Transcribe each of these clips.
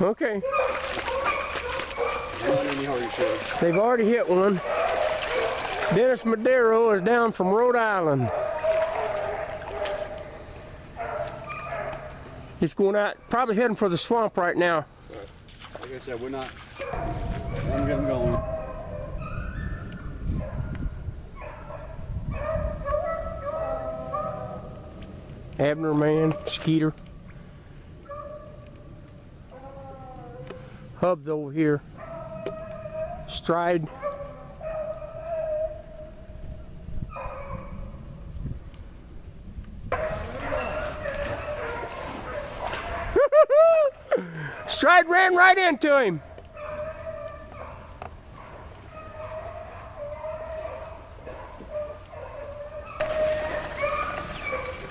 Okay. Not any hurry, Shirley. They've already hit one. Dennis Mederio is down from Rhode Island. He's going out, probably heading for the swamp right now. Like I said, we're not. Let me get them going. Abner man, Skeeter. Over here. Stride. Stride ran right into him.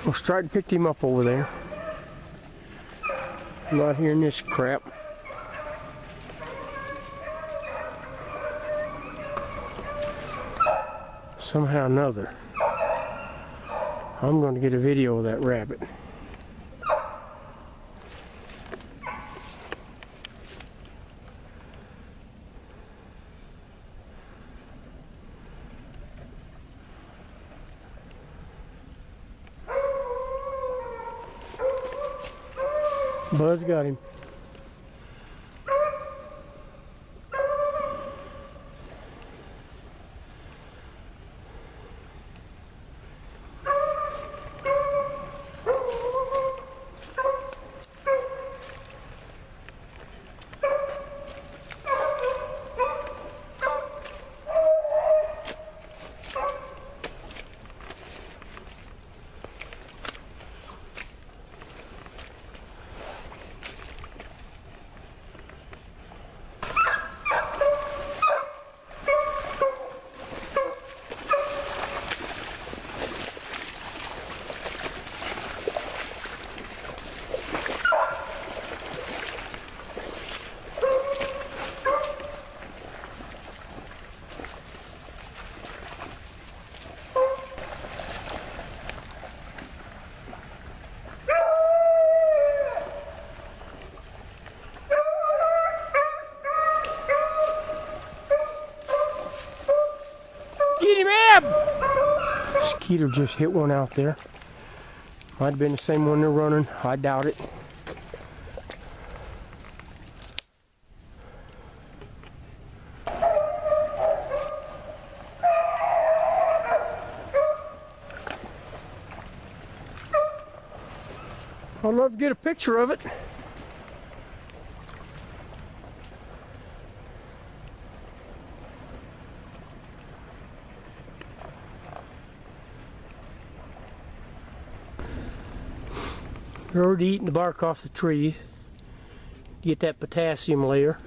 Well, Stride picked him up over there. I'm not hearing this crap. Somehow or another, I'm going to get a video of that rabbit. Buzz got him. Get him, Ab! Skeeter just hit one out there. Might have been the same one they're running. I doubt it. I'd love to get a picture of it. They're already eating the bark off the tree. Get that potassium layer.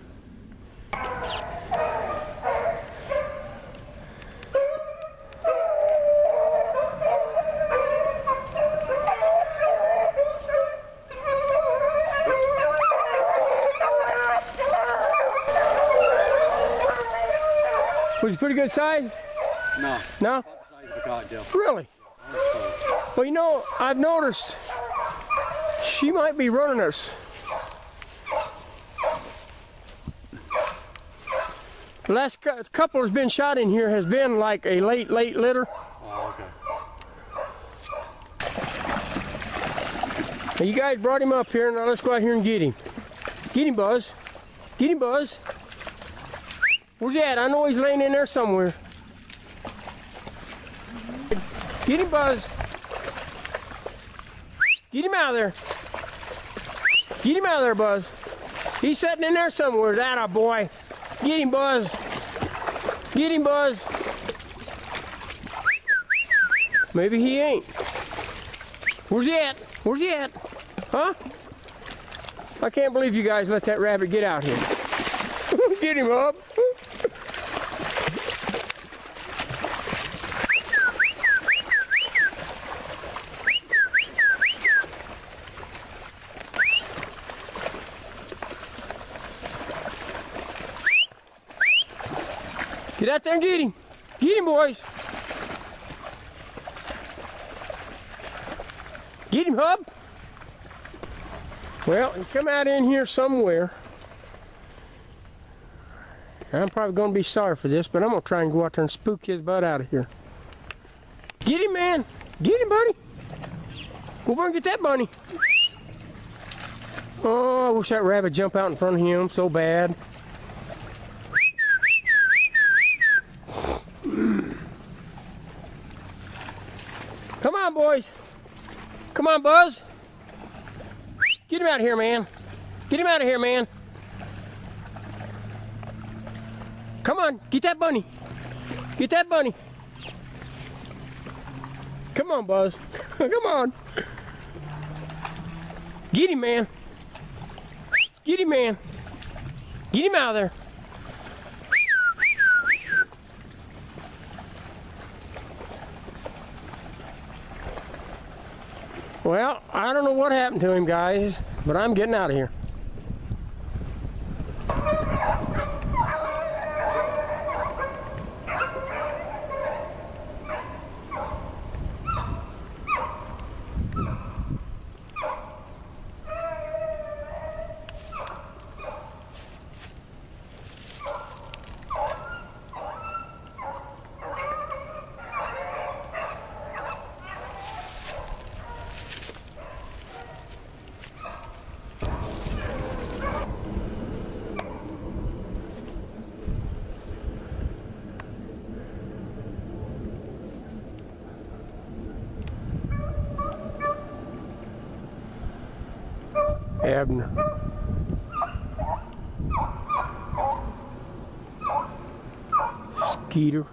Was he pretty good size? No. No? Size of a. Really? Well, you know, I've noticed she might be running us. The last cou- couple has been shot in here has been like a late, late litter. Oh, okay. You guys brought him up here, now let's go out here and get him. Get him, Buzz. Get him, Buzz. Where's he at? I know he's laying in there somewhere. Get him, Buzz. Get him out of there. Get him out of there, Buzz. He's sitting in there somewhere. That a boy. Get him, Buzz. Get him, Buzz. Maybe he ain't. Where's he at? Where's he at? Huh? I can't believe you guys let that rabbit get out here. get him up. Get out there and get him. Get him, boys. Get him, Hub. Well, he come out in here somewhere. I'm probably going to be sorry for this, but I'm going to try and go out there and spook his butt out of here. Get him, man. Get him, buddy. Go over and get that bunny. Oh, I wish that rabbit jump out in front of him so bad. Come on, boys. Come on, Buzz. Get him out of here, man. Get him out of here, man. Come on, get that bunny. Get that bunny. Come on, Buzz. Come on. Get him, man. Get him, man. Get him out of there. Well, I don't know what happened to him, guys, but I'm getting out of here. Abner. Skeeter.